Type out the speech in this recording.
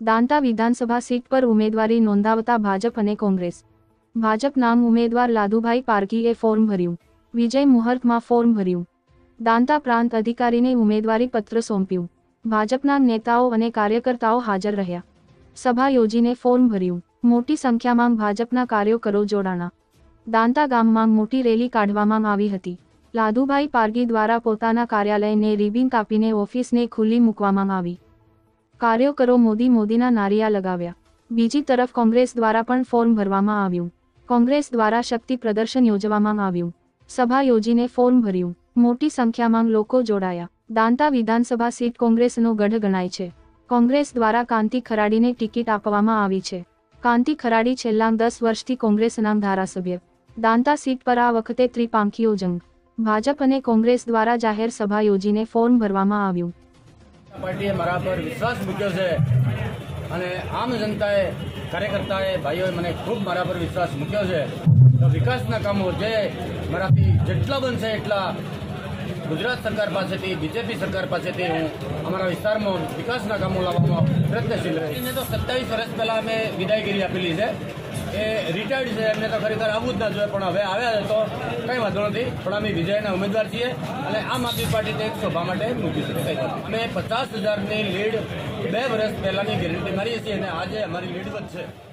દાંતા વિધાનસભા સીટ પર ઉમેદવારી નોંધાવતા ભાજપ અને કોંગ્રેસ. ભાજપ નામ ઉમેદવાર લાદુભાઈ પારકીએ ફોર્મ ભર્યું. વિજય મુહૂર્તમાં ફોર્મ ભર્યું. દાંતા પ્રાંત અધિકારીને ઉમેદવારી પત્ર સોંપ્યું. ભાજપના નેતાઓ અને કાર્યકર્તાઓ હાજર રહ્યા. સભા યોજીને ફોર્મ ભર્યું. મોટી સંખ્યામાં ભાજપના કાર્યકરો જોડાણા. દાંતા ગામમાં મોટી રેલી કાઢવામાં આવી હતી. લાદુભાઈ પારગી દ્વારા પોતાના કાર્યાલયને રિબિન કાપીને ઓફિસને ખુલ્લી મૂકવામાં આવી. કાર્યકરો મોદી મોદીના નારિયા લગાવ્યા. બીજી તરફ કોંગ્રેસ દ્વારા પણ ફોર્મ ભરવામાં આવ્યું. કોંગ્રેસ દ્વારા શક્તિ પ્રદર્શન યોજવામાં આવ્યું. સભા યોજીને ફોર્મ ભર્યું. મોટી સંખ્યામાં લોકો જોડાયા. દાંતા વિધાનસભા સીટ કોંગ્રેસનો ગઢ ગણાય છે. કોંગ્રેસ દ્વારા કાંતિ ખરાડીને ટિકિટ આપવામાં આવી છે. કાંતિ ખરાડી છેલ્લા દસ વર્ષથી કોંગ્રેસના ધારાસભ્ય. દાંતા સીટ પર આ વખતે ત્રિપાંખીઓ જંગ. ભાજપ અને કોંગ્રેસ દ્વારા જાહેર સભા યોજીને ફોર્મ ભરવામાં આવ્યું. પાર્ટીએ મારા પર વિશ્વાસ મૂક્યો છે અને આમ જનતાએ, કાર્યકર્તાએ, ભાઈઓએ મને ખૂબ મારા પર વિશ્વાસ મૂક્યો છે. તો વિકાસના કામો જે મારાથી જેટલા બનશે એટલા ગુજરાત સરકાર પાસેથી, બીજેપી સરકાર પાસેથી હું અમારા વિસ્તારમાં વિકાસના કામો લાવવામાં પ્રયત્નશીલ રહીશ. તો સત્તાવીસ વર્ષ પહેલાં અમે વિદાયગીરી આપેલી છે. એ રિટાયર્ડ છે, એમને તો ખરેખર આવવું જ ના જોઈએ, પણ હવે આવ્યા છે તો કંઈ વાંધો નથી. પણ અમે વિજયના ઉમેદવાર છીએ અને આમ આદમી પાર્ટી એક સભા માટે મૂકી શકાય અમે પચાસ હજારની લીડ બે વર્ષ પહેલાંની ગેરંટી મારીએ છીએ અને આજે અમારી લીડ વધશે